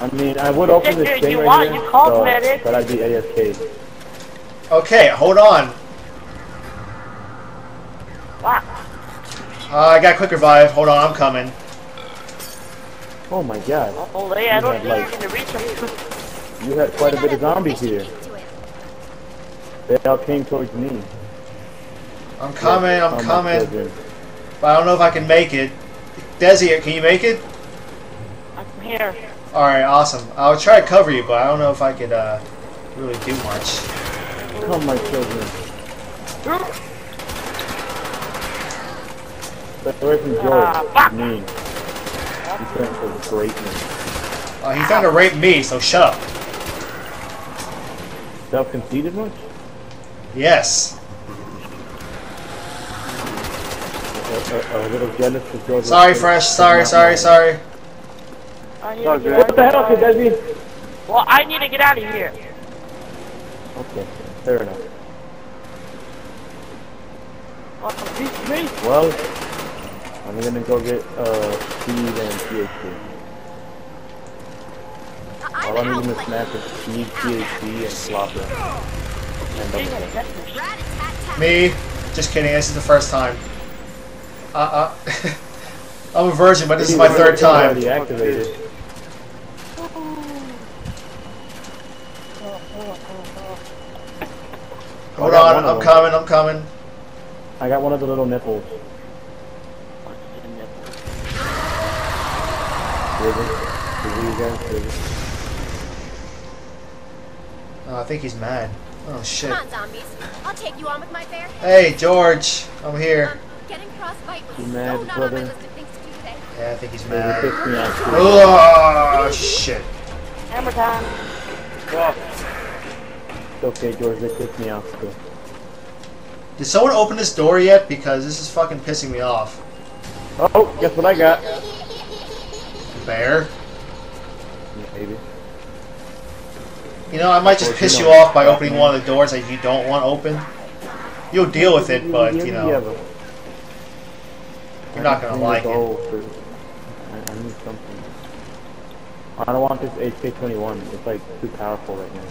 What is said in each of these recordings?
I mean, I would open this You thing right want- here, you called so, medic. but I'd be AFK. Okay, hold on. Wow. Uh, I got quick revive. Hold on, I'm coming. Oh my god, Oh, I don't had, think like- you're gonna reach him. you had quite a bit of zombies here. They all came towards me. I'm coming, I'm Oh coming. But I don't know if I can make it. Desi, can you make it? I'm here. Alright, awesome. I'll try to cover you, but I don't know if I could uh, really do much. Come, my children. Stay away from George. Ah, fuck. me. He's trying to greatness. Uh, he's trying to rape me, so shut up. Self-conceited much? Yes. A, a, a little jealous of George. Sorry, Fresh. Sorry, sorry, sorry. I need Oh, to get What out the of hell, here. Desi? Well, I need to get out of here. Okay, fair enough. Me. Well, I'm gonna go get uh, speed and PhD. All I'm gonna snap is speed, PhD, and flopper. And You're double gonna tap. get this. Me? Just kidding. This is the first time. Uh, uh. I'm a virgin, but this is my third time. Already activated. Hold on, I'm coming, I'm coming. I got one of the little nipples. River. River, you guys, River. Oh, I think he's mad. Oh shit. Come on, zombies. I'll take you on with my fare. Hey, George. I'm here. Um, getting frostbite was You so mad, not on my brother? list of things to do today. Yeah, I think he's River mad. pissed me off too. Oh shit. Hammer time. It's okay, George, they kicked me off too. Did someone open this door yet? Because this is fucking pissing me off. Oh, guess what I got? Bear. Maybe. You know, I might just piss you off by opening one of the doors that you don't want open. You'll deal with it, but you know, you're not gonna like it. I need something. I don't want this HK21. It's like too powerful right now.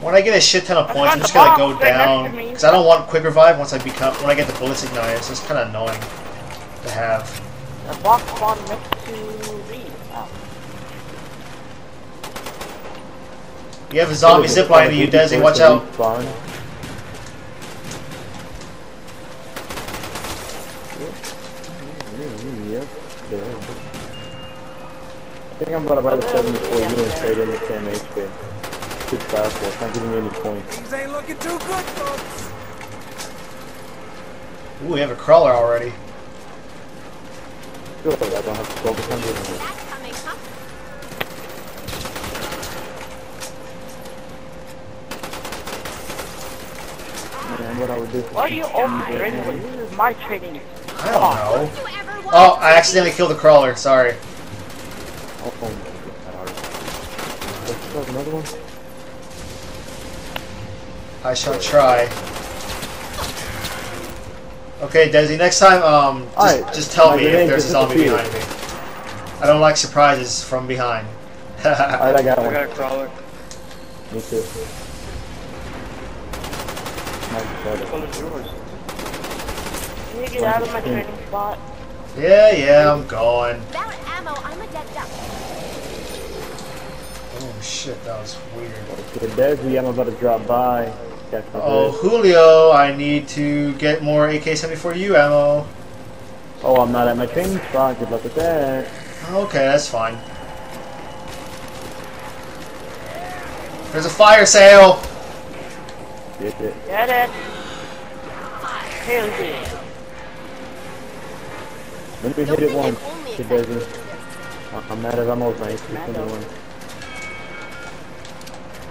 When I get a shit ton of points, I'm just gonna go right down because I don't want quick revive once I become when I get the bullets ignited. It's kind of annoying to have. The box spawned next to me. Oh. You have a oh, zombie zipline to you, Desi. Watch out. Spawn. Yep. there. I think I'm gonna buy the 74 U and trade in the 10 HP. Too powerful. It's not giving me any points. Things ain't looking too good, folks. Ooh, we have a crawler already. Good. I don't have to focus on doing it. That's coming, huh? And what I would do. Why are you open trading when this is my trading? I don't know. You ever want Oh, I accidentally killed the crawler. Sorry. Oh, oh my god. Another one. I shall try. Okay, Desi. Next time, um, just, Alright, just tell my me if there's a zombie disappeared. behind me. I don't like surprises from behind. Alright, I got I one. got a crawler. Me too. My brother. What is yours? Can you get out of my trading spot? yeah, yeah, I'm going. Without ammo, I'm a dead duck. Oh shit, that was weird. Okay, Desi, I'm about to drop by. Catch Oh. Julio, I need to get more AK-74U ammo. Oh, I'm not at my training spot. Good luck with that. Okay, that's fine. There's a fire sale! Get it. Get it. Hell yeah. Let me Don't hit it think once. I'm It doesn't. I'm mad as almost my HK21.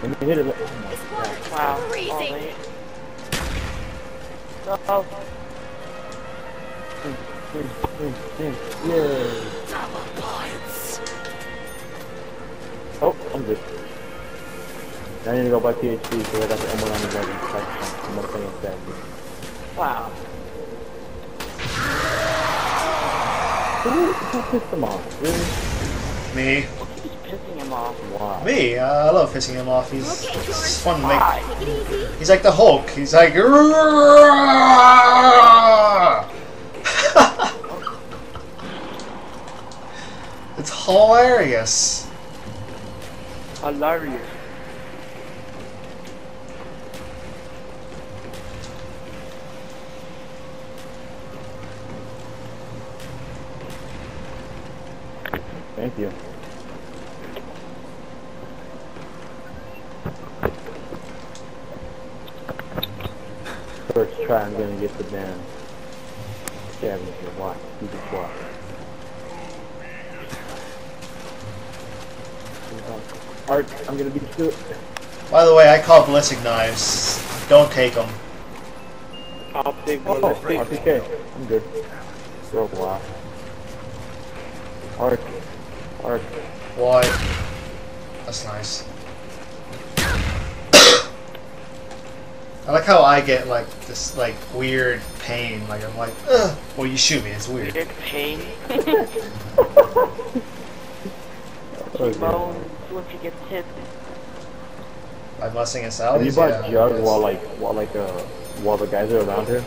Me hit it. Oh my god. Wow. freezing. Oh. So, Yay. Oh, I'm good. I need to go buy PhD because I got the Emerald on the dragon. I'm not saying exactly. wow. Who, who pissed them off? Really? Me, him off. Why? me. Uh, I love pissing him off. He's Okay, George. fun to make. Why? Take it easy. He's like the Hulk. He's like. it's hilarious. Hilarious. Thank you. First try, I'm gonna get the damn scavenger. Watch. You just watch. Art, I'm gonna be shoot. By the way, I call ballistic knives. Don't take them. I'll take Oh, ballistic. RPK. I'm good. For a while. Art. Art. Why? That's nice. I like how I get like this like weird pain. Like I'm like, ugh. Well, you shoot me. It's weird. Weird pain. Bones once you get hit. By Mustang and Have you Sally's. bought yeah, Jug while like while like uh while the guys are around her?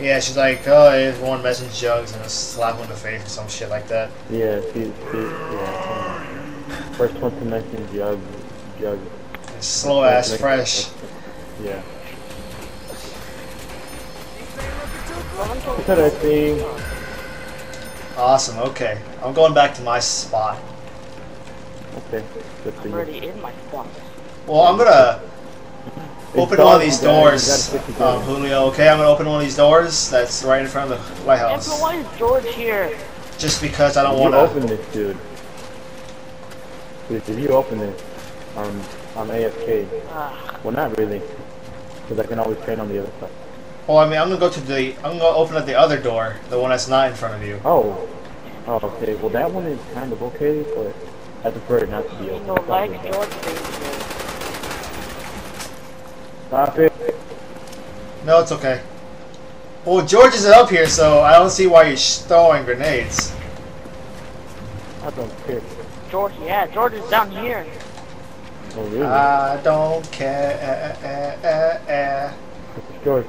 Yeah, she's like, oh, everyone message jugs and a slap him in the face or some shit like that. Yeah, she, she yeah. First one to mention Jug, Jug. It's slow ass fresh. Yeah. Bones Look at that. Awesome. Okay, I'm going back to my spot. Okay, good for I'm already in my spot. Well, I'm gonna open It's one of these doors, You gotta stick together. um, Julio. Okay, I'm gonna open one of these doors that's right in front of the White And House. why is George here? Just because I don't If want you to. open this, dude. Dude, if you open this, um, I'm AFK. Ah, Well, not really, because I can always train on the other side. Well, oh, I mean, I'm gonna go to the. I'm gonna open up the other door, the one that's not in front of you. Oh. Oh, okay. Well, that one is kind of okay, but I prefer it not to be you open. know, like George. Stop it. No, it's okay. Well, George is up here, so I don't see why you're throwing grenades. I don't care. George, yeah, George is down here. Oh, really? I don't care. Eh, eh, eh, it's George.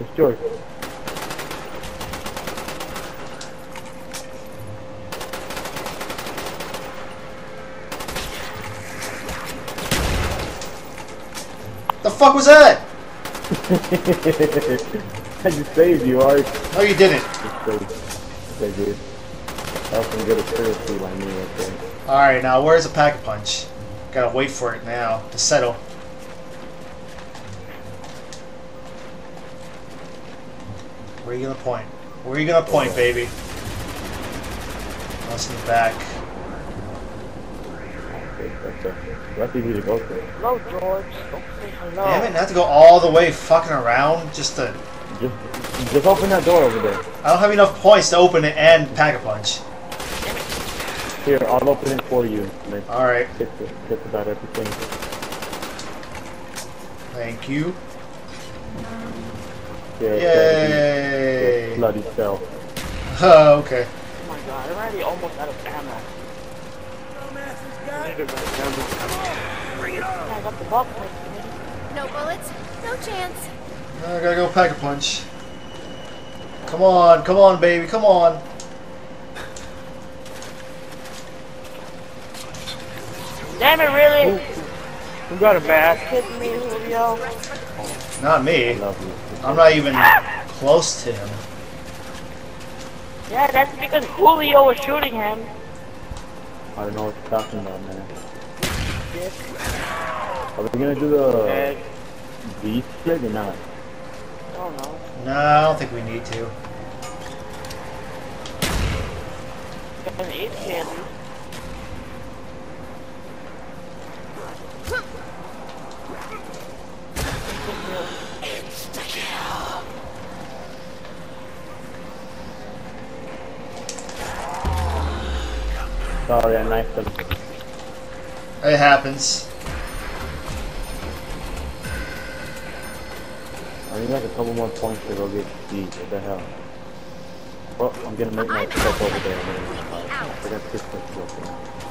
It's George. The fuck was that? I just saved you, Art. No, you didn't. Just saved. Dude. That was some good accuracy like me right there. All right, now where's the pack punch? Gotta wait for it now to settle. Where are you gonna point? Where are you gonna point, baby? Let's me back. Okay, that's, uh, that's easy to go through. Hello, George. Don't say hello. Damn it, not to go all the way fucking around just to. Just, just open that door over there. I don't have enough points to open it and pack a punch. Here, I'll open it for you. Man. All right, It's just about everything. thank you. Yeah, Yay! Bloody cell. Oh, okay. Oh my god, I'm already almost out of ammo. Dumbass has got it. Yeah, I got the box. No bullets, no chance. I gotta go pack a punch. Come on, come on, baby, come on. Damn it, really? Who got a bat? Kidding me, Julio? Not me. I love you. I'm not even close to him. Yeah, that's because Julio was shooting him. I don't know what you're talking about, man. Are we gonna do the beast shit or not? I don't know. No, I don't think we need to. Got an ace candy. Sorry, I knifed him. It happens. I need like a couple more points to go get beat. What the hell? Well, I'm gonna make my step over there. and then I got six points to go for.